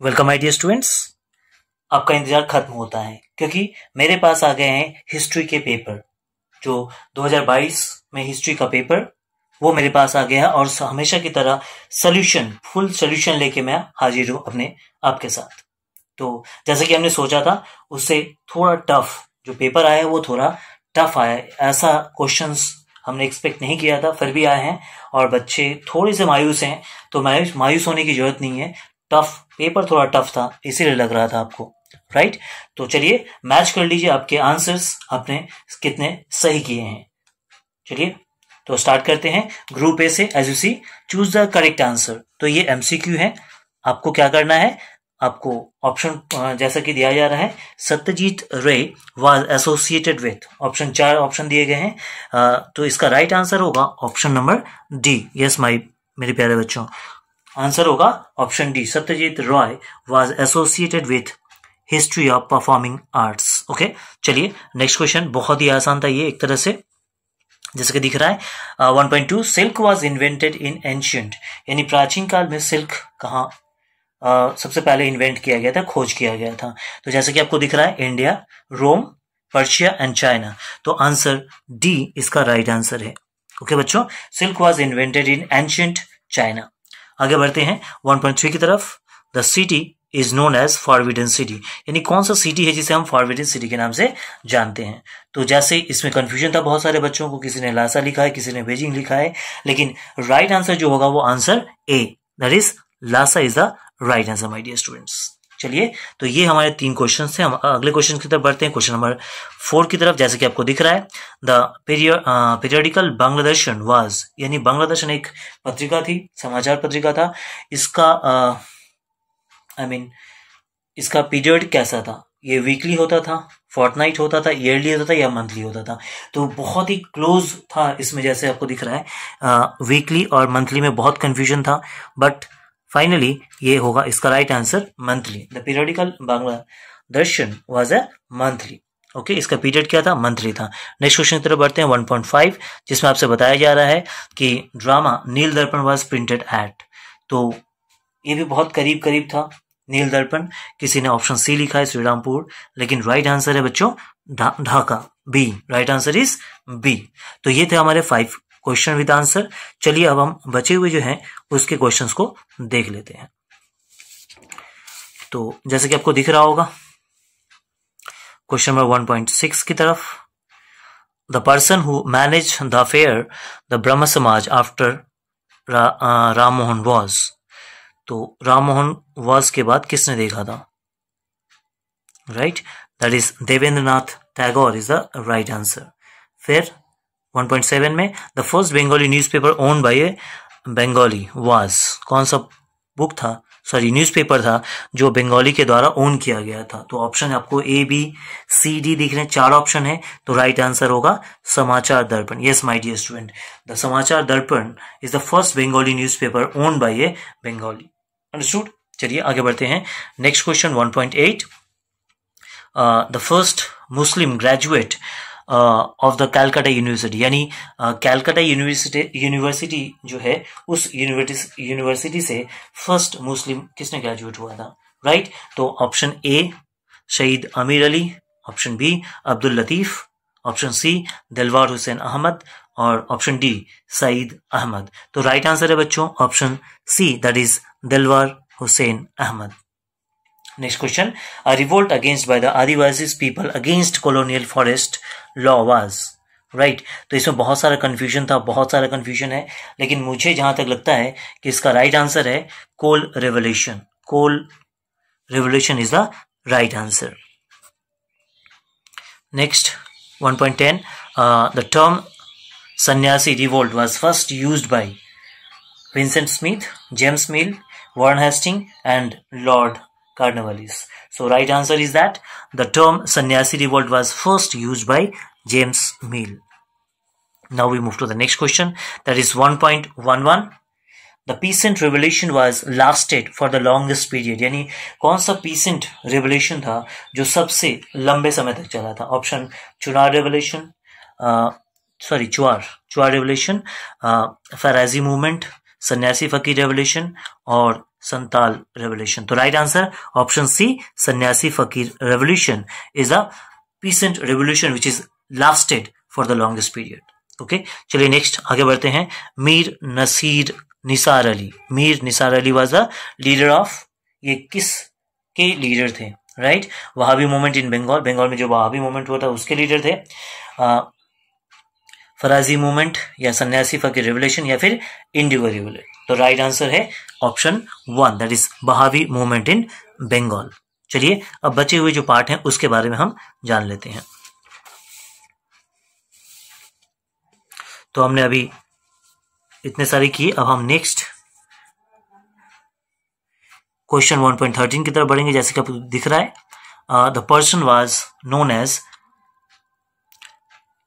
Welcome my dear students आपका इंतज़ार खत्म होता है, क्योंकि मेरे पास आ गए हैं हिस्ट्री के पेपर जो 2022 में हिस्ट्री का पेपर वो मेरे पास आ गया है और हमेशा की तरह सोल्यूशन फुल सोल्यूशन लेके मैं हाजिर हूँ अपने आपके साथ. तो जैसे कि हमने सोचा था, उससे थोड़ा टफ जो पेपर आया है, वो थोड़ा टफ आया ऐसा क्वेश्चन हमने एक्सपेक्ट नहीं किया था, फिर भी आए हैं और बच्चे थोड़े से मायूस हैं तो मायूस मायूस होने की ज़रूरत नहीं है. टफ पेपर थोड़ा टफ था, इसीलिए लग रहा था आपको राइट तो चलिए मैच कर लीजिए आपके आंसर्स आपने कितने सही किए हैं। चलिए तो स्टार्ट करते हैं ग्रुप ए से as you see choose the correct answer तो ये एमसीक्यू है, आपको क्या करना है? आपको ऑप्शन जैसा कि दिया जा रहा है Satyajit Ray was associated with option चार ऑप्शन दिए गए हैं। तो इसका राइट आंसर होगा option number D yes my मेरे प्यारे बच्चों आंसर होगा option D Satyajit Roy was associated with history of performing arts okay चलिए नेक्स्ट क्वेश्चन बहुत ही आसान था ये एक तरह से। जैसे कि दिख रहा है one point two silk was invented in ancient यानी प्राचीन काल में सिल्क कहाँ uh, सबसे पहले इन्वेंट किया गया था खोज किया गया था। तो जैसे कि आपको दिख रहा है India Rome Persia and China तो आंसर डी इसका राइट right आंसर है। ओके okay, बच्चों silk was invented in ancient China आगे बढ़ते हैं। 1.3 की तरफ़ the city is known as forbidden city यानी कौन सा सिटी है जिसे हम फॉरविडन सिटी के नाम से जानते हैं? तो जैसे इसमें कंफ्यूजन था, बहुत सारे बच्चों को किसी ने लासा लिखा है, किसी ने बेजिंग लिखा है, लेकिन राइट right आंसर जो होगा वो answer A that is Lhasa is the right answer my dear students चलिए तो ये हमारे तीन क्वेश्चन थे हम अगले क्वेश्चन की तरफ़ बढ़ते हैं। क्वेश्चन नंबर फोर की तरफ़ जैसे कि आपको दिख रहा है द पीरियडिकल बांग्लादेशन वाज यानी बांग्लादेशन एक पत्रिका थी समाचार पत्रिका था। इसका आई मीन I mean, इसका पीरियड कैसा था? ये वीकली होता था फोर्टनाइट होता था ईयरली होता था या मंथली होता था? तो बहुत ही क्लोज था इसमें जैसे आपको दिख रहा है। वीकली और मंथली में बहुत कंफ्यूजन था बट फाइनली ये होगा इसका right answer monthly the periodical Bangla Darshan was a monthly okay इसका पीरियड क्या था? मंथली था. नेक्स्ट क्वेश्चन की तरफ़ बढ़ते हैं 1.5 जिसमें आपसे बताया जा रहा है कि ड्रामा नील दर्पण वॉज़ प्रिंटेड एट तो ये भी बहुत करीब करीब था नील दर्पण किसी ने ऑप्शन सी लिखा है, श्रीरामपुर. लेकिन राइट आंसर है बच्चों Dhaka. B right answer is B तो ये थे हमारे फाइव क्वेश्चन विद आंसर। चलिए अब हम बचे हुए जो हैं, उसके क्वेश्चंस को देख लेते हैं। तो जैसे कि आपको दिख रहा होगा, question number one point six की तरफ़, the person who manage the affair, the Brahmo Samaj after Ram Mohan was. तो राम मोहन वॉज़ के बाद किसने देखा था? Right that is Debendra Nath Tagore is the right answer फिर 1.7 में the first Bengali newspaper own by a Bengali was कौन सा बुक था? सॉरी न्यूज़पेपर था, जो बंगाली के द्वारा ओन किया गया था। तो ऑप्शन आपको ए बी सी डी दिख रहे हैं चार ऑप्शन है तो राइट आंसर होगा, Samachar Darpan. Yes my dear student the Samachar Darpan is the first Bengali newspaper own by a Bengali understood चलिए, आगे बढ़ते हैं। Next question 1.8 the first Muslim graduate of the Calcutta university यानी Calcutta university university जो है, उस university से first मुस्लिम किसने ग्रेजुएट हुआ था? Right right? तो option A Shahid Amir Ali option B Abdul Latif option C Dilwar Hussain Ahmed और ऑप्शन डी सईद अहमद तो राइट right आंसर है बच्चों option C that is Dilwar Hussain Ahmed next question a revolt against by the Adivasi people against colonial forest law was right तो इसमें बहुत सारा confusion था, बहुत सारा कन्फ्यूज़न है। लेकिन मुझे जहाँ तक लगता है कि इसका राइट right आंसर है Kol revolution Kol revolution is the right answer next 1.10 the term Sannyasi revolt was first used by Vincent Smith James Mill Warren Hasting and lord Carnavalis. So right answer is that the term Sannyasi revolt was first used by James Mill. Now we move to the next question that is 1.11. The peasant revolution was lasted for the longest period यानी कौन सा peasant revolution था जो सबसे लंबे समय तक चला था option Chunar revolution sorry Chuar Chuar revolution Faraizi movement Sannyasi Fakir revolution और संताल रेवोल्यूशन तो right answer option C Sannyasi Fakir revolution is a peasant revolution which is lasted for the longest period okay चलिए next आगे बढ़ते हैं. Mir Nasir Nisar Ali. Mir Nisar Ali was a leader of ये किस के leader थे? Right right? Wahabi movement in Bengal Bengal में जो वहाबी मूवमेंट हुआ था उसके लीडर थे. आ, फराजी मूवमेंट या सन्यासी फकीर रिवोल्यूशन या फिर इंडिगो रिवोल्यूशन तो राइट आंसर है option one that is Bahabi movement in Bengal चलिए, अब बचे हुए जो पार्ट हैं, उसके बारे में हम जान लेते हैं। तो हमने अभी इतने सारे किए, अब हम नेक्स्ट क्वेश्चन 1.13 की तरफ़ बढ़ेंगे, जैसे कि आपको दिख रहा है। The person was known as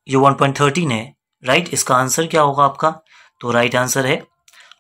ये 1.13 है राइट right? इसका आंसर क्या होगा आपका? तो राइट right आंसर है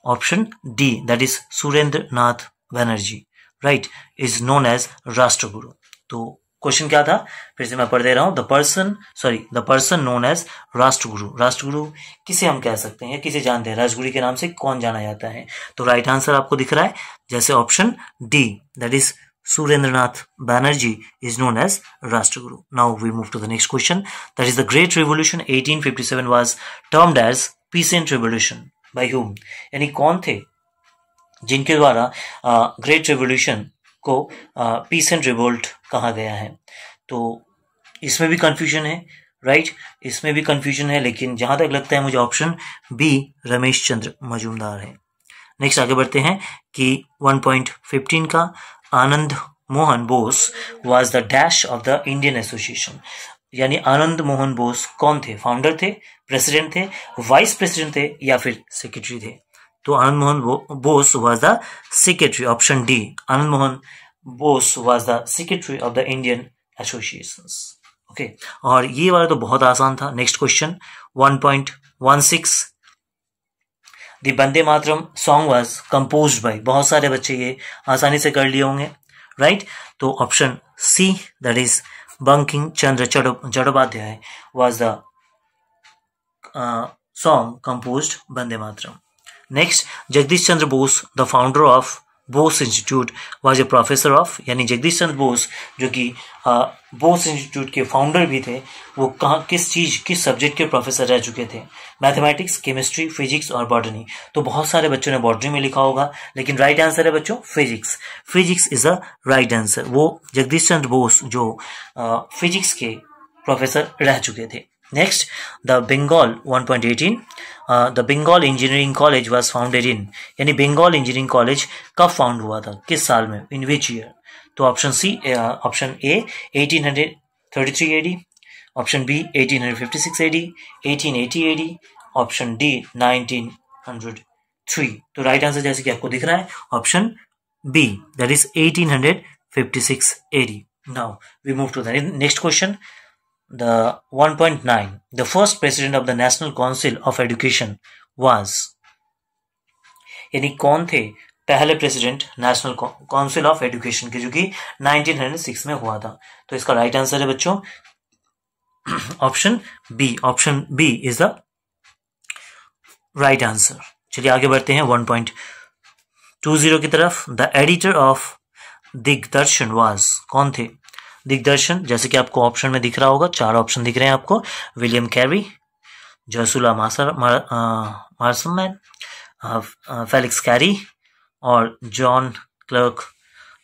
D that is Surendra Nath Banerjee right is known as Rashtraguru तो क्वेश्चन क्या था? फिर से मैं पढ़ दे रहा हूँ the person sorry the person known as Rashtraguru Rashtraguru किसे हम कह सकते हैं? किसे जानते हैं? राजगुरु के नाम से कौन जाना जाता है? तो राइट आंसर आपको दिख रहा है, जैसे option D that is Surendranath Banerjee is known as Rashtraguru now we move to the next question that is the great revolution 1857 was termed as peasant revolution by whom यानी कौन थे? जिनके द्वारा ग्रेट रिवोल्यूशन को piece and revolt कहा गया है। तो इसमें भी कंफ्यूजन है राइट right? इसमें भी कंफ्यूजन है, लेकिन जहाँ तक लगता है मुझे ऑप्शन बी रमेश चंद्र मजूमदार है। नेक्स्ट आगे बढ़ते हैं कि 1.15 का Anand Mohan Bose was the dash of the Indian Association यानी आनंद मोहन बोस कौन थे? फाउंडर थे प्रेसिडेंट थे वाइस प्रेसिडेंट थे या फिर सेक्रेटरी थे? तो Anand Mohan Bose was the secretary option D Anand Mohan Bose was the secretary of the Indian Association okay और ये वाला तो बहुत आसान था। Next question 1.16 the Bande Mataram song was compose by बहुत सारे बच्चे ये आसानी से कर लिए होंगे। Right right? तो option C that is Bankim Chandra Chattopadhyay was the song compose Bande Mataram next Jagadish Chandra Bose the founder of Bose Institute was a professor of यानी जगदीश चंद्र बोस, जो कि बोस इंस्टीट्यूट के फाउंडर भी थे, वो कहाँ, किस चीज़, किस सब्जेक्ट के प्रोफेसर रह चुके थे? मैथमेटिक्स केमिस्ट्री फिजिक्स और बॉटनी तो बहुत सारे बच्चों ने बॉटनी में लिखा होगा, लेकिन राइट आंसर है बच्चों physics physics is a right answer वो जगदीश चंद्र बोस, जो फिजिक्स के प्रोफेसर रह चुके थे। Next the Bengal 1.18 the Bengal Engineering College was founded in यानी बंगाल इंजीनियरिंग कॉलेज कब फाउंड हुआ था? किस साल में? इन विच ईयर तो option C option A 1833 AD option B 1856 AD 1880 AD option D 1903 तो राइट आंसर जैसे कि आपको दिख रहा है option B that is 1856 AD now we move to the next question the 1.9 the first president of the national council of education was, यानी कौन थे? पहले president National Council of Education के, जो कि 1906 में हुआ था। तो इसका राइट आंसर है बच्चों। Option B option B is the right answer चलिए आगे बढ़ते हैं 1.20 की तरफ़। The editor of Digdarshan was कौन थे? दिग्दर्शन, जैसे कि आपको ऑप्शन में दिख रहा होगा, चार ऑप्शन दिख रहे हैं आपको। विलियम कैरी जसूला मासर मार्समैन फेलिक्स कैरी और जॉन क्लर्क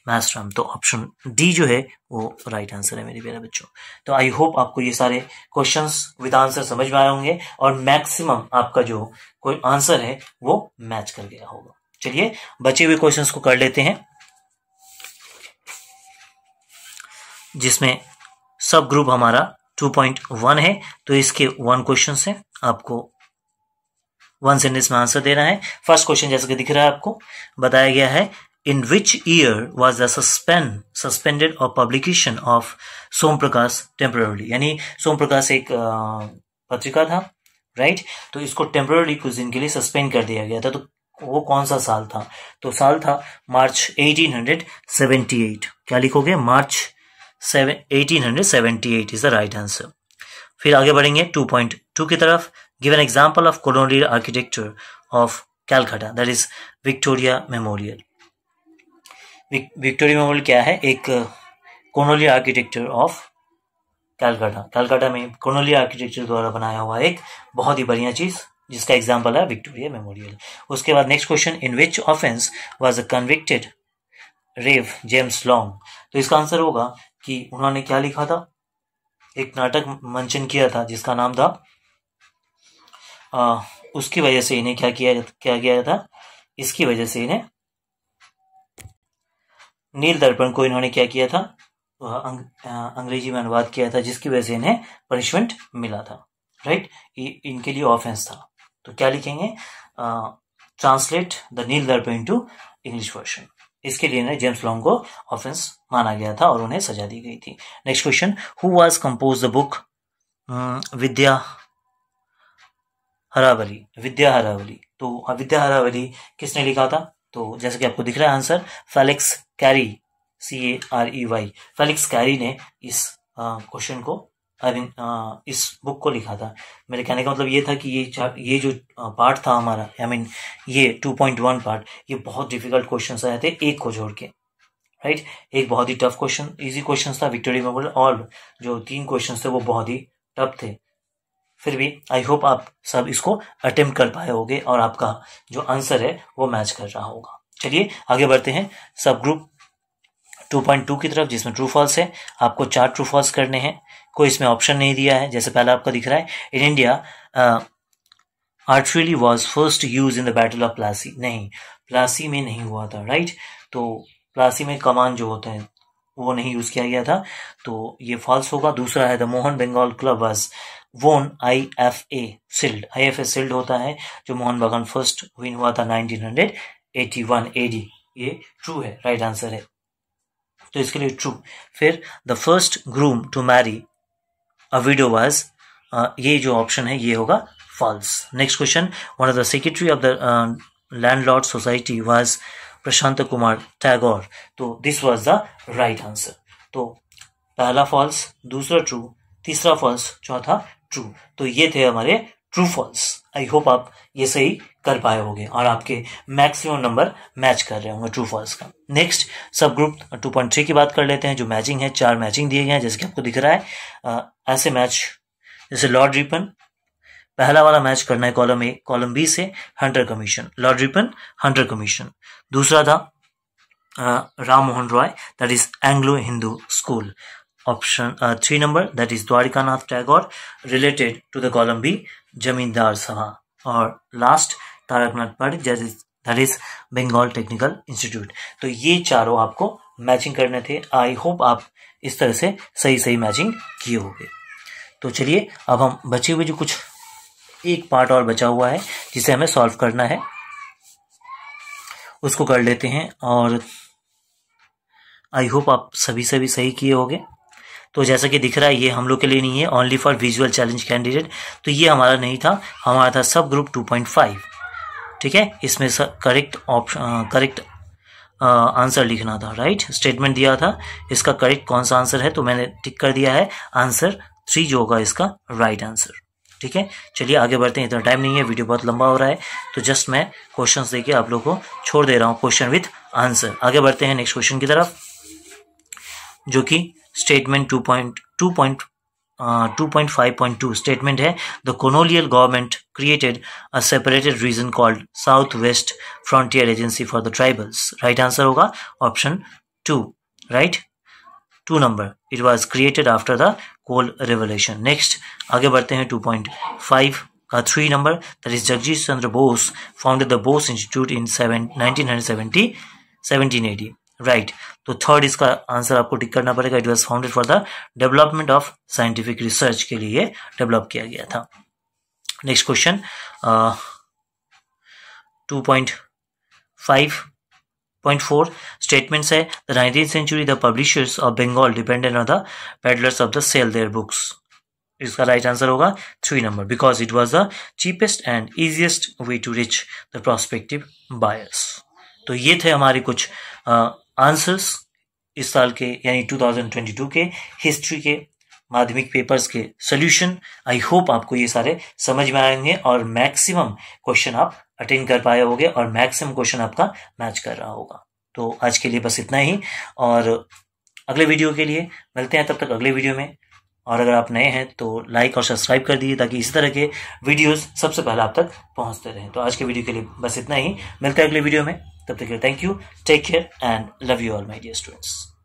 मैस्ट्रम तो ऑप्शन डी जो है, वो राइट आंसर है मेरे प्यारे बच्चों। तो आई होप आपको ये सारे क्वेश्चंस विद आंसर समझ में आए होंगे और मैक्सिमम आपका जो कोई आंसर है, वो मैच कर गया होगा। चलिए, बचे हुए क्वेश्चंस को कर लेते हैं। जिसमें सब ग्रुप हमारा 2.1 है तो इसके वन क्वेश्चन है, आपको वन सेंटेंस में आंसर देना है। फ़र्स्ट क्वेश्चन जैसे कि दिख रहा है आपको, बताया गया है in which year was the suspend suspended of publication of Som Prakash temporarily यानी सोम प्रकाश एक पत्रिका था राइट तो इसको टेम्पररी कुछ दिन के लिए सस्पेंड कर दिया गया था। तो वो कौन सा साल था? तो साल था मार्च 1878 क्या लिखोगे? March eighteen hundred seventy eight is the right answer फिर आगे बढ़ेंगे टू पॉइंट टू की तरफ़। Give an example of colonial architecture of Calcutta that is Victoria Memorial Victoria Memorial क्या है? एक colonial architecture of Calcutta Calcutta में colonial architecture द्वारा बनाया हुआ एक बहुत ही बढ़िया चीज़, जिसका एग्ज़ाम्पल है विक्टोरिया मेमोरियल उसके बाद next question in which offence was a convicted Rev James Long तो इसका आंसर होगा कि उन्होंने क्या लिखा था? एक नाटक मंचन किया था जिसका नाम था आ, उसकी वजह से इन्हें क्या किया क्या किया था इसकी वजह से इन्हें नील दर्पण को इन्होंने क्या किया था? अंग, अंग्रेज़ी में अनुवाद किया था जिसकी वजह से इन्हें पनिशमेंट मिला था राइट इनके लिए ऑफेंस था। तो क्या लिखेंगे? ट्रांसलेट द नील दर्पण इनटू इंग्लिश वर्जन इसके लिए जेम्स लॉन्ग को ऑफेंस माना गया था और उन्हें सजा दी गई थी। Next question who was compose the book Vidyaharavali Vidyaharavali. तो विद्या हरावली किसने लिखा था? तो जैसे कि आपको दिख रहा है answer, Felix Carey C A R E Y Felix Carey ने इस क्वेश्चन को आई मीन इस बुक को लिखा था। मेरे कहने का मतलब ये था कि ये ये जो पार्ट था हमारा आई I मीन mean, ये 2.1 पार्ट ये बहुत डिफ़िकल्ट क्वेश्चन आए थे एक को जोड़ के राइट एक बहुत ही टफ क्वेश्चन इजी क्वेश्चन था विक्टोरिया मेमोरियल और जो तीन क्वेश्चन थे वो बहुत ही टफ थे। फिर भी आई होप आप सब इसको अटेम्प्ट कर पाए होगे और आपका जो आंसर है वो मैच कर रहा होगा। चलिए आगे बढ़ते हैं। सब ग्रुप 2.2 की तरफ़ जिसमें ट्रू फॉल्स है आपको चार ट्रू फॉल्स करने हैं। कोई इसमें ऑप्शन नहीं दिया है, जैसे पहला आपका दिख रहा है in India artillery was first use in the battle of Plassey नहीं प्लासी में नहीं हुआ था राइट तो प्लासी में कमान जो होते हैं, वो नहीं यूज़ किया गया था। तो ये फॉल्स होगा। दूसरा है the Mohan Bengal club was won I F A shield I F A shield होता है, जो मोहन बगान फ़र्स्ट विन हुआ था 1981 एडी ये ट्रू है राइट आंसर है। तो इसके लिए ट्रू फिर the first groom to marry a widow was ये जो ऑप्शन है, ये होगा false next question one of the secretary of the landlord society was Prashant Kumar Tagore so this was the right answer तो पहला false दूसरा true तीसरा false चौथा ट्रू तो ये थे हमारे ट्रू फॉल्स आई होप आप ये सही कर पाए होंगे और आपके मैक्सिमम नंबर मैच कर रहे होंगे ट्रू फॉल्स का। नेक्स्ट सब ग्रुप 2.3 की बात कर लेते हैं जो मैचिंग है चार मैचिंग दिए गए हैं जैसे कि आपको दिख रहा है। आ, ऐसे मैच जैसे लॉर्ड रिपन पहला वाला मैच करना है कॉलम ए कॉलम बी से Hunter Commission Lord Ripon Hunter Commission दूसरा था Ram Mohan Roy that is Anglo Hindu School option uh, 3 number that is Dwarikanath Tagore related to the column B Jamindar Sabha last Taraknath Padik that is that is Bengal Technical Institute तो ये चारों आपको matching करने थे आई hope आप इस तरह से सही सही मैचिंग किए होंगे तो चलिए अब हम बचे हुए जो कुछ एक पार्ट और बचा हुआ है जिसे हमें सॉल्व करना है उसको कर लेते हैं और आई होप आप सभी सभी सही किए होंगे तो जैसा कि दिख रहा है, ये हम लोग के लिए नहीं है only for visual challenge candidate तो ये हमारा नहीं था, हमारा था सब ग्रुप 2.5 ठीक है? इसमें करेक्ट ऑप्शन करेक्ट आंसर लिखना था राइट स्टेटमेंट दिया था, इसका करेक्ट कौन सा आंसर है तो मैंने टिक कर दिया है आंसर थ्री जो होगा, इसका राइट आंसर ठीक है? चलिए आगे बढ़ते हैं, इतना टाइम नहीं है वीडियो बहुत लंबा हो रहा है तो जस्ट मैं क्वेश्चन देके आप लोग को छोड़ दे रहा हूँ क्वेश्चन विथ आंसर आगे बढ़ते हैं नेक्स्ट क्वेश्चन की तरफ़। जो कि statement two point two point two point five point two statement है। The colonial government created a separated region called South West Frontier Agency for the tribals right answer होगा option two right two number it was created after the Kol revolution next आगे बढ़ते हैं two point five का three number that is Jagjit Chandra Bose founded the Bose Institute in seven nineteen hundred seventy seventeen eighty right तो third इसका answer आपको tick करना पड़ेगा. It was founded for the development of scientific research के लिए develop किया गया था. Next question two point five point four statements है. The nineteen century the publishers of Bengal dependent on the peddlers of the sell their books इसका right answer होगा three number because it was the cheapest and easiest way to reach the prospective buyers तो ये थे हमारे कुछ answers इस साल के, यानी 2022 के हिस्ट्री के, माध्यमिक पेपर्स के सोल्यूशन आई होप आपको ये सारे समझ में आएँगे और मैक्सिमम क्वेश्चन आप अटेंड कर पाए होंगे और मैक्सिमम क्वेश्चन आपका मैच कर रहा होगा। तो आज के लिए बस इतना ही और अगले वीडियो के लिए मिलते हैं, तब तक अगले वीडियो में। और अगर आप नए हैं तो लाइक और सब्सक्राइब कर दीजिए ताकि इसी तरह के वीडियोस सबसे पहले आप तक पहुँचते रहें। तो आज के वीडियो के लिए बस इतना ही। मिलते हैं अगले वीडियो में। तब तक के लिए thank you take care and love you all my dear students